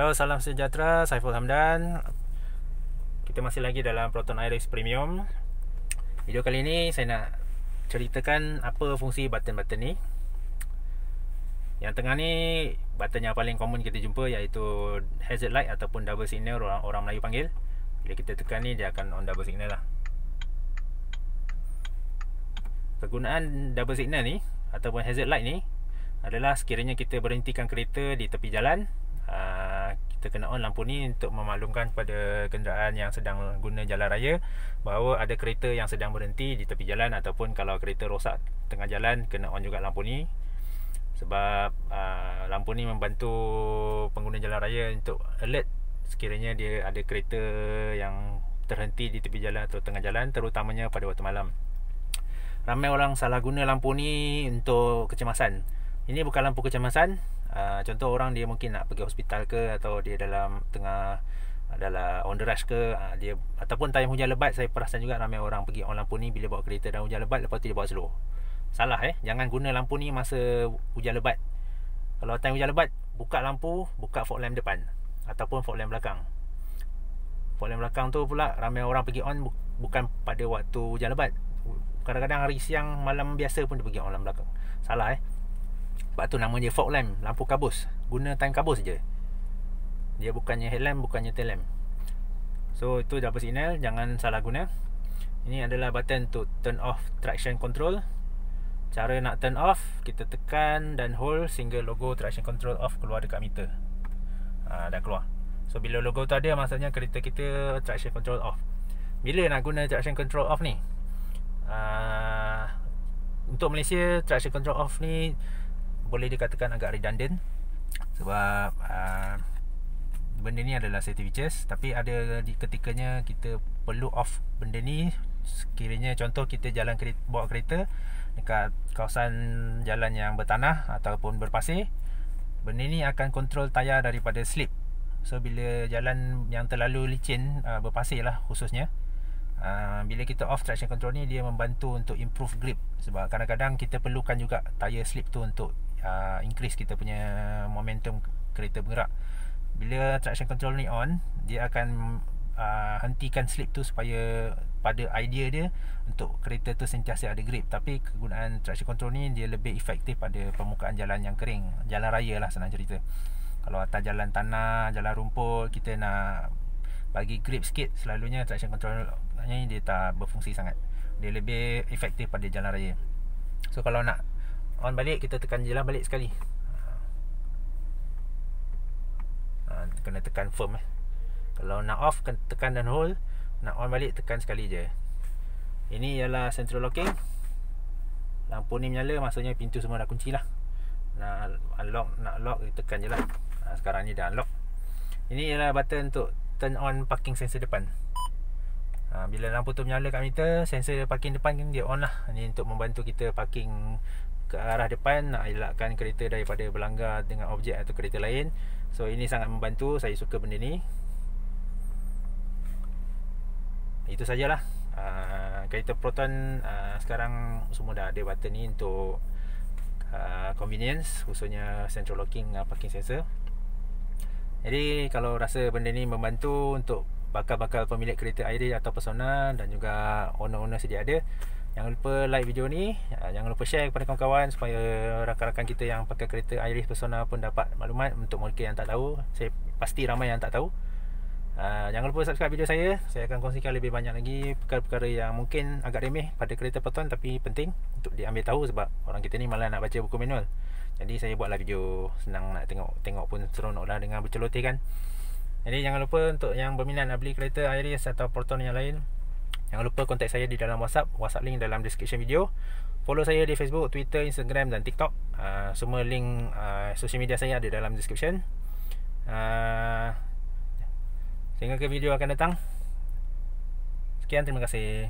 Hello, salam sejahtera. Saiful Hamdan. Kita masih lagi dalam Proton Iris Premium. Video kali ini saya nak ceritakan apa fungsi button-button ni. Yang tengah ni button yang paling common kita jumpa iaitu hazard light ataupun double signal orang, orang Melayu panggil. Bila kita tekan ni dia akan on double signal lah. Kegunaan double signal ni ataupun hazard light ni adalah sekiranya kita berhentikan kereta di tepi jalan kita kena on lampu ni untuk memaklumkan kepada kenderaan yang sedang guna jalan raya bahawa ada kereta yang sedang berhenti di tepi jalan ataupun kalau kereta rosak tengah jalan kena on juga lampu ni. Sebab uh, lampu ni membantu pengguna jalan raya untuk alert sekiranya dia ada kereta yang terhenti di tepi jalan atau tengah jalan terutamanya pada waktu malam. Ramai orang salah guna lampu ni untuk kecemasan. Ini bukan lampu kecemasan uh, contoh orang dia mungkin nak pergi hospital ke atau dia dalam tengah adalah on the rush ke uh, dia ataupun time hujan lebat saya perasan juga ramai orang pergi on lampu ni bila bawa kereta dan hujan lebat lepas tu dia bawa slow. Salah eh? Jangan guna lampu ni masa hujan lebat. Kalau time hujan lebat buka lampu buka fog lamp depan ataupun fog lamp belakang. Fog lamp belakang tu pula ramai orang pergi on bukan pada waktu hujan lebat. Kadang-kadang hari siang malam biasa pun dia pergi on lamp belakang. Salah eh sebab tu nama dia fog lamp Lampu kabus. Guna time kabus je. Dia bukannya headlamp Bukannya tail lamp So itu double signal Jangan salah guna. Ini adalah button untuk turn off traction control. Cara nak turn off Kita tekan dan hold Sehingga logo traction control off Keluar dekat meter. Ha, Dah keluar. So bila logo tu ada Maksudnya kereta kita Traction control off. Bila nak guna traction control off ni? Uh, Untuk Malaysia Traction control off ni boleh dikatakan agak redundant sebab uh, benda ni adalah safety features. Tapi ada di ketikanya kita perlu off benda ni. Sekiranya contoh kita jalan kereta, bawa kereta dekat kawasan jalan yang bertanah ataupun berpasir benda ni akan kontrol tayar daripada slip. So bila jalan yang terlalu licin uh, berpasir lah khususnya uh, bila kita off traction control ni dia membantu untuk improve grip. Sebab kadang-kadang kita perlukan juga tayar slip tu untuk uh, increase kita punya momentum kereta bergerak. Bila traction control ni on dia akan uh, hentikan slip tu supaya pada idea dia untuk kereta tu sentiasa ada grip. Tapi kegunaan traction control ni dia lebih efektif pada permukaan jalan yang kering. Jalan raya lah senang cerita. Kalau atas jalan tanah jalan rumput kita nak bagi grip sikit selalunya traction control ni dia tak berfungsi sangat. Dia lebih efektif pada jalan raya. So kalau nak on balik kita tekan je lah balik sekali. Ha, kena tekan firm eh. Kalau nak off tekan dan hold. Nak on balik tekan sekali je. Ini ialah central locking. Lampu ni menyala maksudnya pintu semua dah kunci lah. Nak unlock nak lock tekan je lah. Ha, sekarang ni dah unlock. Ini ialah button untuk turn on parking sensor depan. Ha, bila lampu tu menyala kat meter sensor parking depan dia on lah. Ini untuk membantu kita parking ke arah depan nak elakkan kereta daripada berlanggar dengan objek atau kereta lain. So ini sangat membantu. Saya suka benda ni. Itu sajalah. Uh, kereta Proton uh, sekarang semua dah ada button ni untuk uh, convenience khususnya central locking uh, parking sensor. Jadi kalau rasa benda ni membantu untuk bakal-bakal pemilik kereta Iris atau Persona dan juga owner-owner sedia ada Jangan lupa like video ni. Ah, Jangan lupa share kepada kawan-kawan Supaya rakan-rakan kita yang pakai kereta Iris Persona pun dapat maklumat Untuk mereka yang tak tahu. Saya pasti ramai yang tak tahu. Uh, Jangan lupa subscribe video saya. Saya akan kongsikan lebih banyak lagi Perkara-perkara yang mungkin agak remeh Pada kereta Proton Tapi penting untuk diambil tahu Sebab orang kita ni malah nak baca buku manual. Jadi saya buatlah video Senang nak tengok Tengok pun seronok lah Dengan berceloteh kan. Jadi jangan lupa untuk yang berminat nak beli kereta Iris Atau Proton yang lain Jangan lupa kontak saya di dalam WhatsApp WhatsApp link dalam description video. Follow saya di Facebook, Twitter, Instagram dan TikTok. Uh, Semua link uh, social media saya ada dalam description. Uh, Sehingga ke video akan datang. Sekian, terima kasih